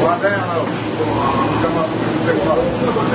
Guarda ela, chama.